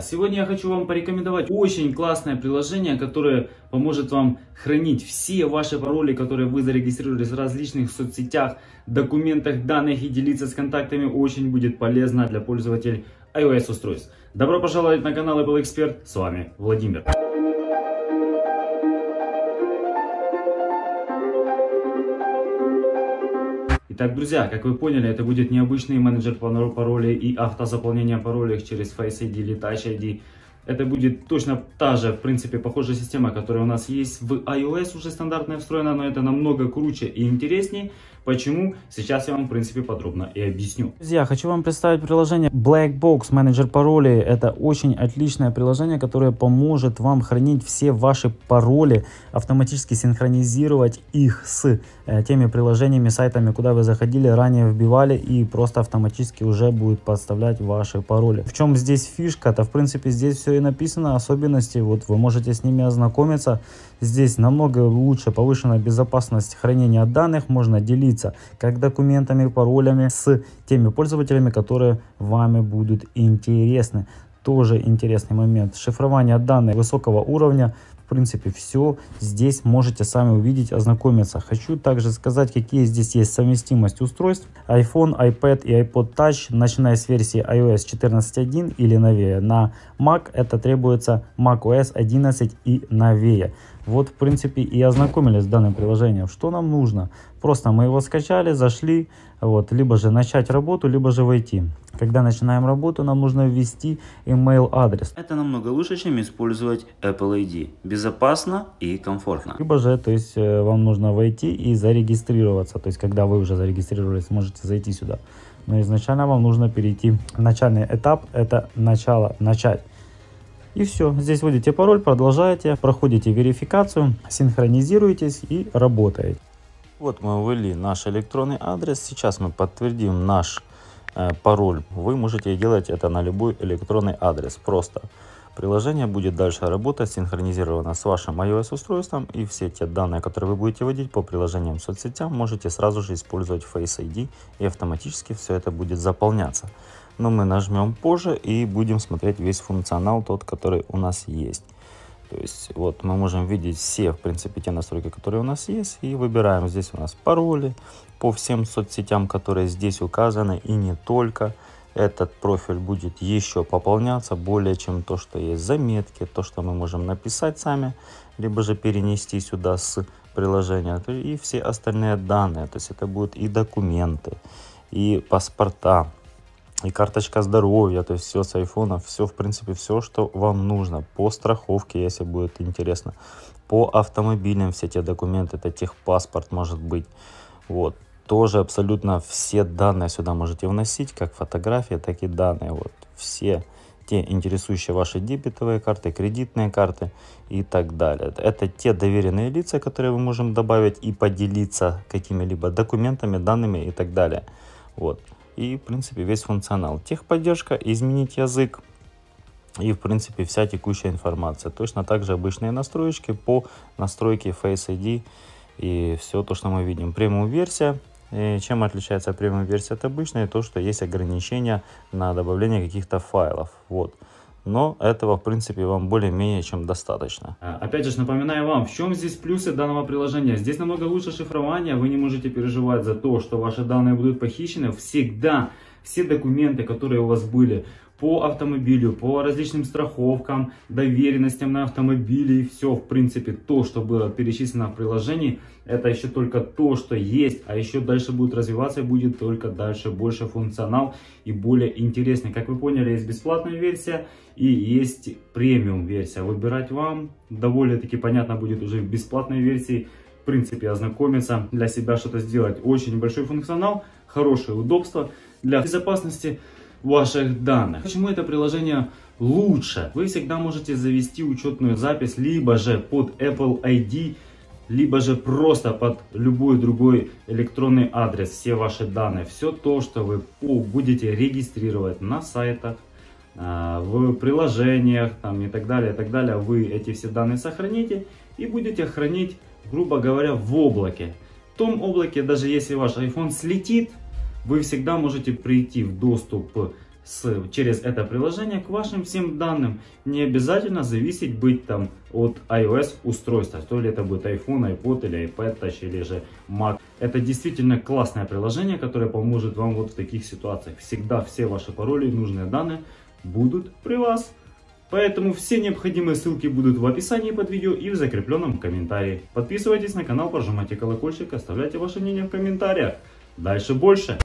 Сегодня я хочу вам порекомендовать очень классное приложение, которое поможет вам хранить все ваши пароли, которые вы зарегистрировались в различных соцсетях, документах, данных и делиться с контактами очень будет полезно для пользователей iOS устройств. Добро пожаловать на канал Apple Expert, с вами Владимир. Итак, друзья, как вы поняли, это будет необычный менеджер паролей и автозаполнение паролей через Face ID или Touch ID. Это будет точно та же, в принципе, похожая система, которая у нас есть в iOS уже стандартная встроена, но это намного круче и интереснее. Почему? Сейчас я вам, в принципе, подробно и объясню. Друзья, хочу вам представить приложение Black Box Manager паролей. Это очень отличное приложение, которое поможет вам хранить все ваши пароли, автоматически синхронизировать их с э, теми приложениями, сайтами, куда вы заходили, ранее вбивали и просто автоматически уже будет подставлять ваши пароли. В чем здесь фишка? То, в принципе, здесь все и написано, особенности, вот вы можете с ними ознакомиться. Здесь намного лучше повышенная безопасность хранения данных, можно делиться как документами, паролями с теми пользователями, которые вами будут интересны. Тоже интересный момент. Шифрование данных высокого уровня в принципе, все здесь можете сами увидеть, ознакомиться. Хочу также сказать, какие здесь есть совместимость устройств. iPhone, iPad и iPod Touch, начиная с версии iOS 14.1 или новее. На Mac это требуется macOS 11 и новее. Вот, в принципе, и ознакомились с данным приложением. Что нам нужно? Просто мы его скачали, зашли, вот, либо же начать работу, либо же войти. Когда начинаем работу, нам нужно ввести email адрес. Это намного лучше, чем использовать Apple ID. Безопасно и комфортно. Либо же, то есть, э, вам нужно войти и зарегистрироваться. То есть, когда вы уже зарегистрировались, можете зайти сюда. Но изначально вам нужно перейти. Начальный этап – это начало, начать. И все. Здесь вводите пароль, продолжаете, проходите верификацию, синхронизируетесь и работаете. Вот мы ввели наш электронный адрес. Сейчас мы подтвердим наш э, пароль. Вы можете делать это на любой электронный адрес. Просто приложение будет дальше работать, синхронизировано с вашим iOS устройством. И все те данные, которые вы будете вводить по приложениям соцсетям, можете сразу же использовать Face ID. И автоматически все это будет заполняться но мы нажмем позже и будем смотреть весь функционал, тот, который у нас есть. То есть вот мы можем видеть все, в принципе, те настройки, которые у нас есть, и выбираем здесь у нас пароли по всем соцсетям, которые здесь указаны, и не только. Этот профиль будет еще пополняться более чем то, что есть заметки, то, что мы можем написать сами, либо же перенести сюда с приложения, и все остальные данные. То есть это будут и документы, и паспорта, и карточка здоровья, то есть все с айфона, все, в принципе, все, что вам нужно. По страховке, если будет интересно. По автомобилям все те документы, это техпаспорт может быть. Вот. Тоже абсолютно все данные сюда можете вносить, как фотографии, так и данные. Вот. Все те интересующие ваши дебетовые карты, кредитные карты и так далее. Это те доверенные лица, которые вы можем добавить и поделиться какими-либо документами, данными и так далее. Вот и, в принципе, весь функционал. Техподдержка, изменить язык и, в принципе, вся текущая информация. Точно так же обычные настроечки по настройке Face ID и все то, что мы видим. Премиум версия. И чем отличается премиум версия от обычной? То, что есть ограничения на добавление каких-то файлов. Вот но этого в принципе вам более-менее чем достаточно. А, опять же напоминаю вам, в чем здесь плюсы данного приложения. Здесь намного лучше шифрование, вы не можете переживать за то, что ваши данные будут похищены. Всегда все документы, которые у вас были по автомобилю, по различным страховкам, доверенностям на автомобиле и все, в принципе, то, что было перечислено в приложении, это еще только то, что есть, а еще дальше будет развиваться и будет только дальше больше функционал и более интересный. Как вы поняли, есть бесплатная версия и есть премиум версия. Выбирать вам довольно-таки понятно будет уже в бесплатной версии, в принципе, ознакомиться, для себя что-то сделать. Очень большой функционал, хорошее удобство для безопасности ваших данных. Почему это приложение лучше? Вы всегда можете завести учетную запись либо же под Apple ID, либо же просто под любой другой электронный адрес, все ваши данные, все то, что вы будете регистрировать на сайтах, а, в приложениях там, и так далее, и так далее, вы эти все данные сохраните и будете хранить, грубо говоря, в облаке. В том облаке, даже если ваш iPhone слетит, вы всегда можете прийти в доступ с, через это приложение к вашим всем данным. Не обязательно зависеть быть там от iOS устройства, то ли это будет iPhone, iPod или iPad Touch или же Mac. Это действительно классное приложение, которое поможет вам вот в таких ситуациях. Всегда все ваши пароли и нужные данные будут при вас. Поэтому все необходимые ссылки будут в описании под видео и в закрепленном комментарии. Подписывайтесь на канал, прожимайте колокольчик, оставляйте ваше мнение в комментариях. Дальше больше.